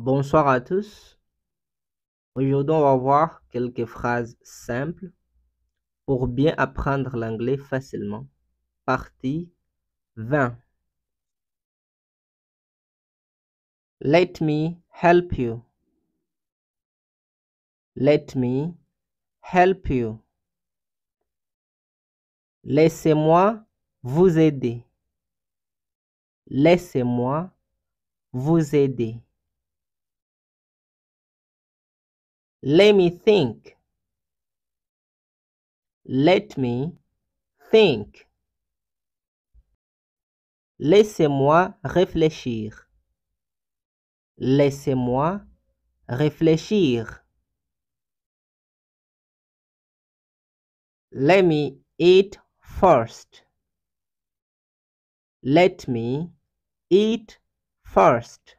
Bonsoir à tous. Aujourd'hui, on va voir quelques phrases simples pour bien apprendre l'anglais facilement. Partie 20. Let me help you. Let me help you. Laissez-moi vous aider. Laissez-moi vous aider. Let me think. Let me think. Laissez-moi réfléchir. Laissez-moi réfléchir. Let me eat first. Let me eat first.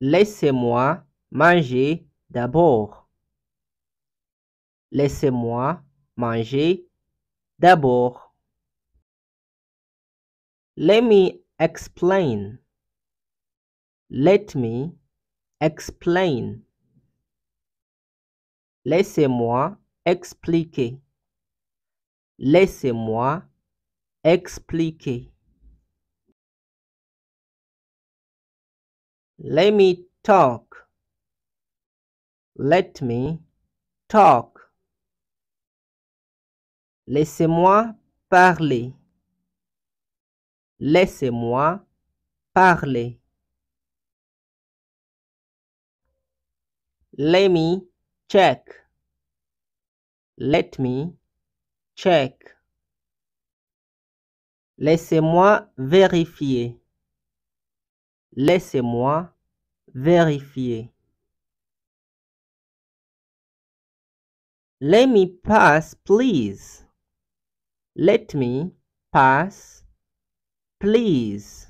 Laissez-moi manger d'abord. Laissez-moi manger d'abord. Let me explain. Let me explain. Laissez-moi expliquer. Laissez-moi expliquer. Let me talk. Let me talk. Laissez-moi parler. Laissez-moi parler. Let me check. Let me check. Laissez-moi vérifier. Laissez-moi vérifier. Let me pass, please. Let me pass, please.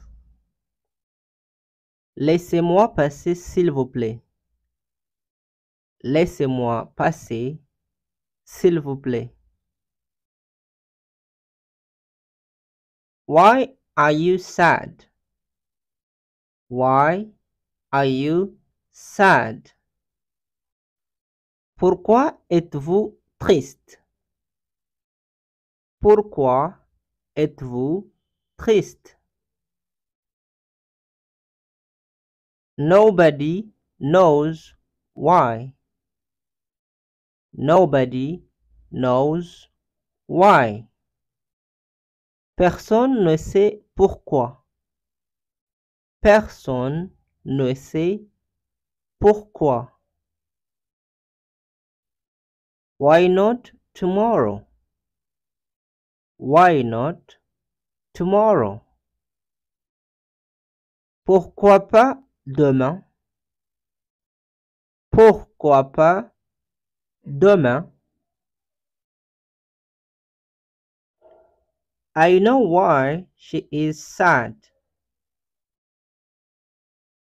Laissez-moi passer, s'il vous plaît. Laissez-moi passer, s'il vous plaît. Why are you sad? Why are you sad? Pourquoi êtes-vous triste? Pourquoi êtes-vous triste? Nobody knows why. Nobody knows why. Personne ne sait pourquoi. Personne ne sait pourquoi. Why not tomorrow? Why not tomorrow? Pourquoi pas demain? Pourquoi pas demain? I know why she is sad.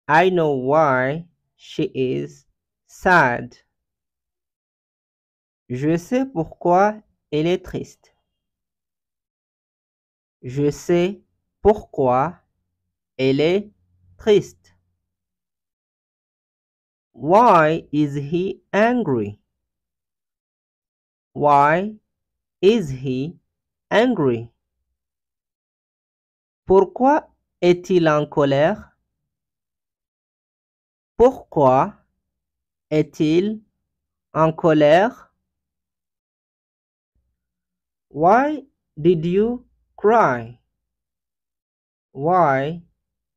I know why she is sad. Je sais pourquoi elle est triste. Je sais pourquoi elle est triste. Why is he angry? Why is he angry? Pourquoi est-il en colère? Pourquoi est-il en colère? Why did you cry? Why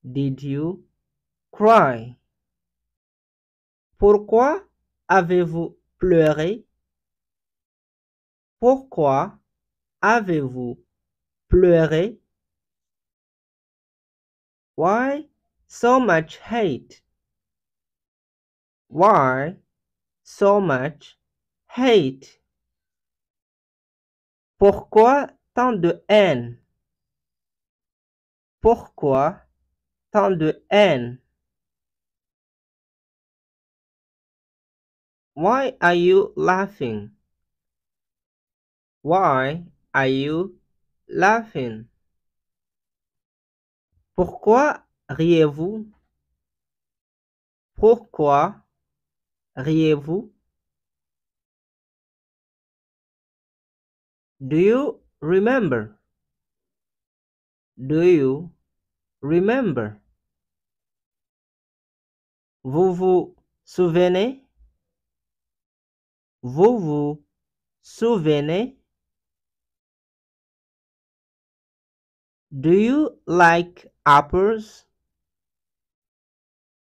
did you cry? Pourquoi avez-vous pleuré? Pourquoi avez-vous pleuré? Why so much hate? Why so much hate? Pourquoi tant de haine? Pourquoi tant de haine? Why are you laughing? Why are you laughing? Pourquoi riez-vous? Pourquoi riez-vous? Do you remember? Do you remember? Vous vous souvenez? Vous vous souvenez? Do you like apples?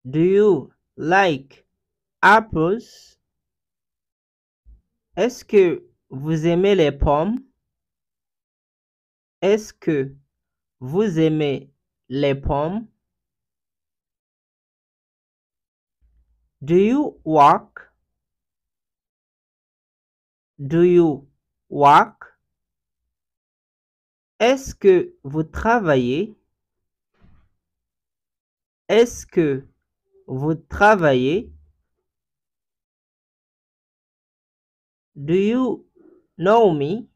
Do you like apples? Est-ce que vous aimez les pommes? Est-ce que vous aimez les pommes? Do you walk? Do you walk? Est-ce que vous travaillez? Est-ce que vous travaillez? Do you know me?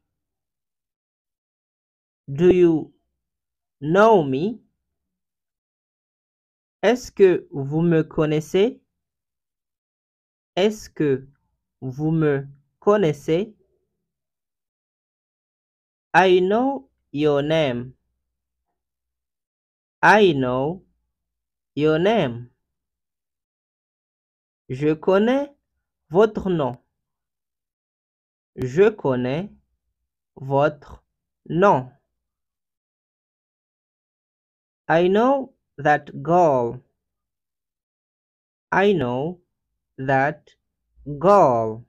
Do you know me? Est-ce que vous me connaissez? Est-ce que vous me connaissez? I know your name. I know your name. Je connais votre nom. Je connais votre nom. I know that girl. I know that girl.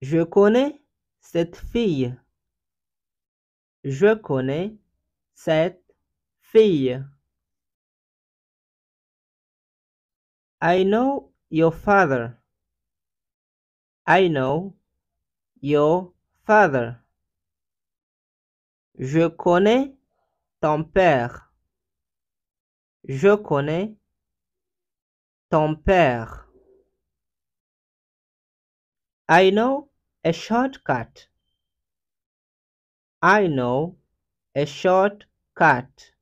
Je connais cette fille. Je connais cette fille. I know your father. I know your father. Je connais ton père. Je connais ton père. I know a shortcut. I know a shortcut.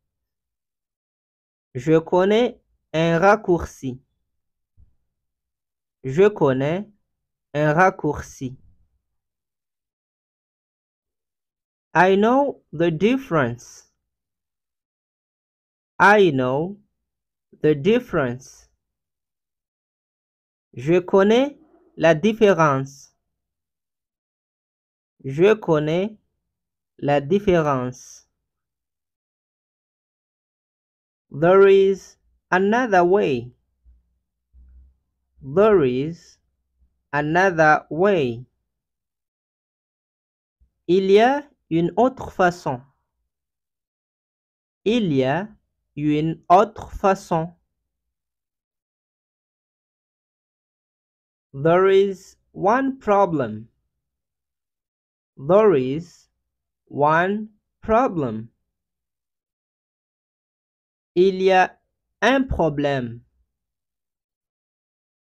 Je connais un raccourci. Je connais un raccourci. I know the difference. I know the difference. Je connais la différence. Je connais la différence. There is another way. There is another way. Il y a une autre façon. Il y a une autre façon. There is one problem. There is one problem. Il y a un problème.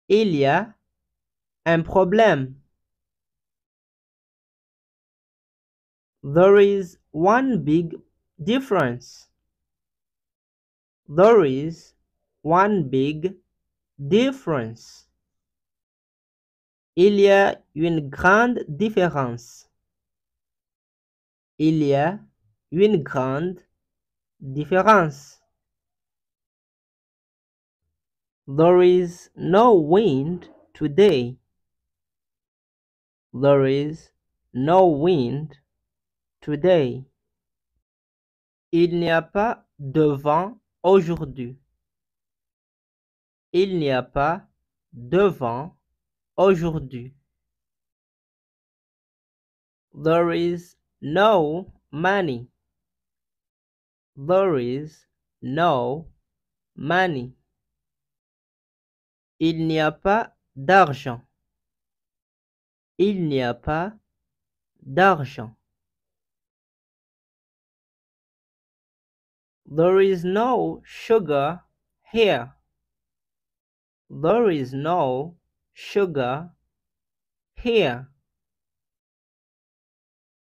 Il y a un problème. There is one big difference. There is one big difference. Il y a une grande différence. Il y a une grande différence. There is no wind today. There is no wind today. Il n'y a pas de vent aujourd'hui. Il n'y a pas de vent aujourd'hui. There is no money. There is no money. Il n'y a pas d'argent. Il n'y a pas d'argent. There is no sugar here. There is no sugar here.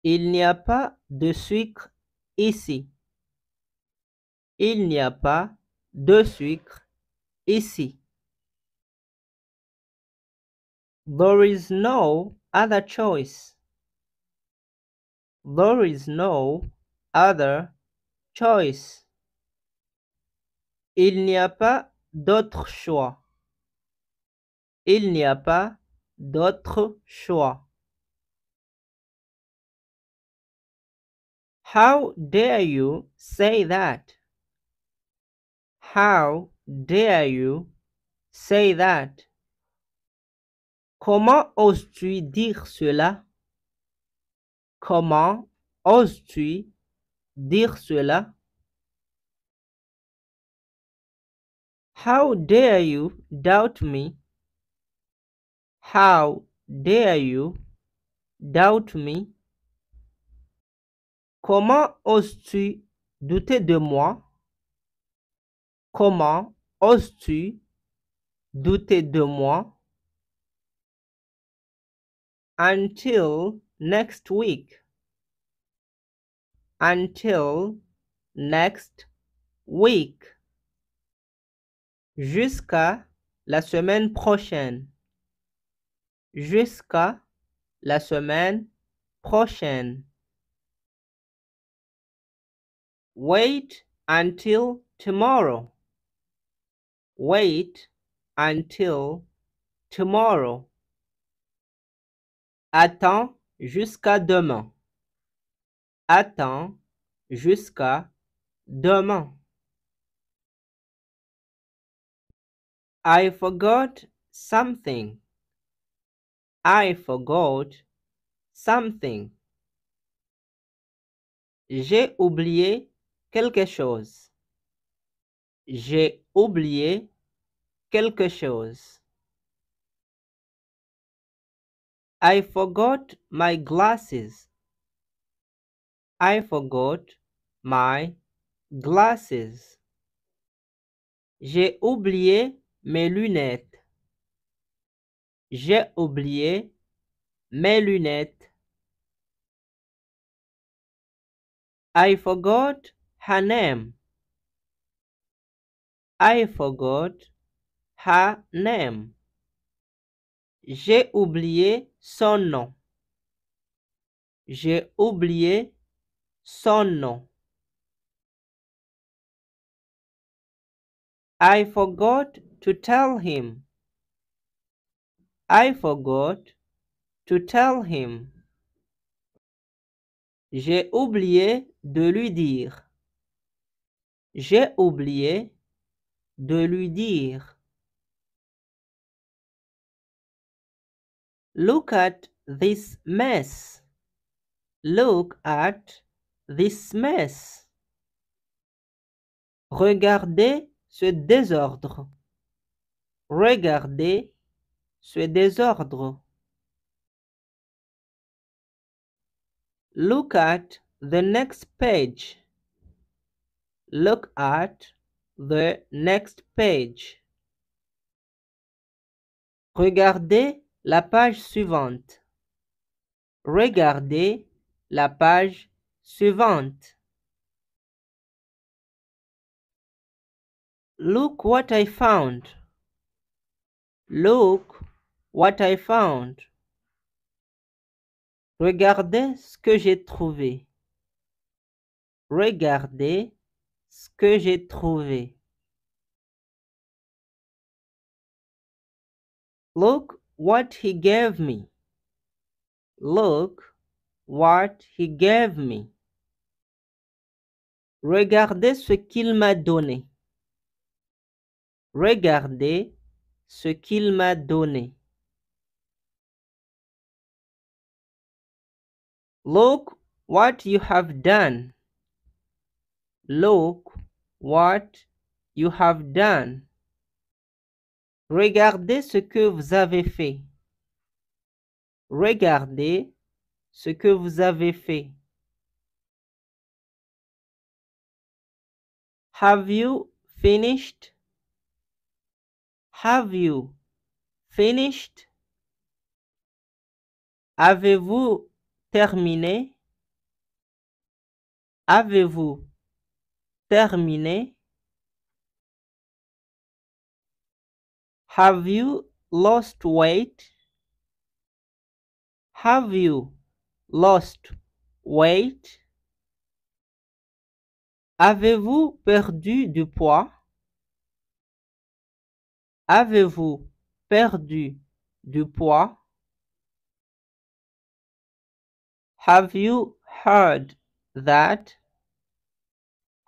Il n'y a pas de sucre ici. Il n'y a pas de sucre ici. There is no other choice. There is no other choice. Il n'y a pas d'autre choix. Il n'y a pas d'autre choix. How dare you say that? How dare you say that? Comment oses-tu dire cela? Comment oses-tu dire cela? How dare you doubt me? How dare you doubt me? Comment oses-tu douter de moi? Comment oses-tu douter de moi? Until next week. Until next week. Jusqu'à la semaine prochaine. Jusqu'à la semaine prochaine. Wait until tomorrow. Wait until tomorrow. Attends jusqu'à demain. Attends jusqu'à demain. I forgot something. I forgot something. J'ai oublié quelque chose. J'ai oublié quelque chose. I forgot my glasses. I forgot my glasses. J'ai oublié mes lunettes. J'ai oublié mes lunettes. I forgot her name. I forgot her name. J'ai oublié son nom. J'ai oublié son nom. I forgot to tell him. I forgot to tell him. J'ai oublié de lui dire. J'ai oublié de lui dire. Look at this mess. Look at this mess. Regardez ce désordre. Regardez ce désordre. Look at the next page. Look at the next page. Regardez la page suivante. Regardez la page suivante. Look what I found. Look what I found. Regardez ce que j'ai trouvé. Regardez ce que j'ai trouvé. Look what he gave me. Look what he gave me. Regardez ce qu'il m'a donné. Regardez ce qu'il m'a donné. Look what you have done. Look what you have done. Regardez ce que vous avez fait. Regardez ce que vous avez fait. Have you finished? Have you finished? Avez-vous terminé? Avez-vous terminé? Have you lost weight? Have you lost weight? Avez-vous perdu du poids? Avez-vous perdu du poids? Have you heard that?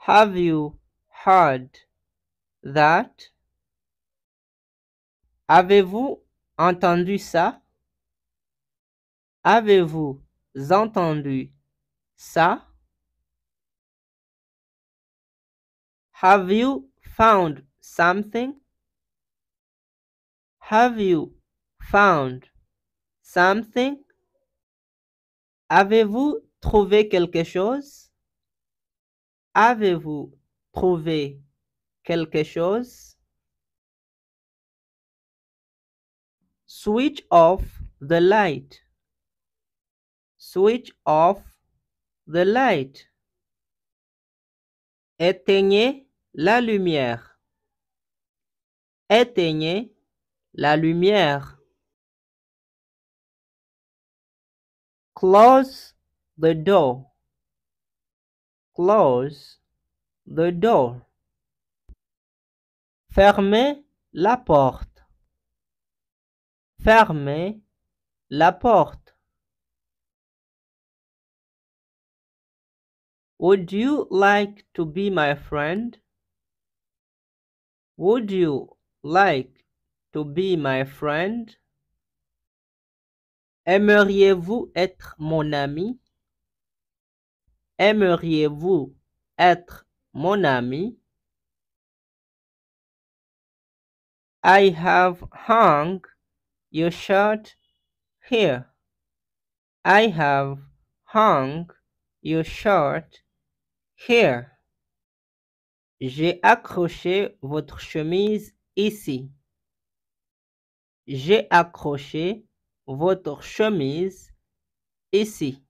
Have you heard that? Avez-vous entendu ça? Avez-vous entendu ça? Have you found something? Have you found something? Avez-vous trouvé quelque chose? Avez-vous trouvé quelque chose? Switch off the light. Switch off the light. Éteignez la lumière. Éteignez la lumière. Close the door. Close the door. Fermez la porte. Fermez la porte. Would you like to be my friend? Would you like to be my friend? Aimeriez-vous être mon ami? Aimeriez-vous être mon ami? I have hung your shirt here. I have hung your shirt here. J'ai accroché votre chemise ici. J'ai accroché votre chemise ici.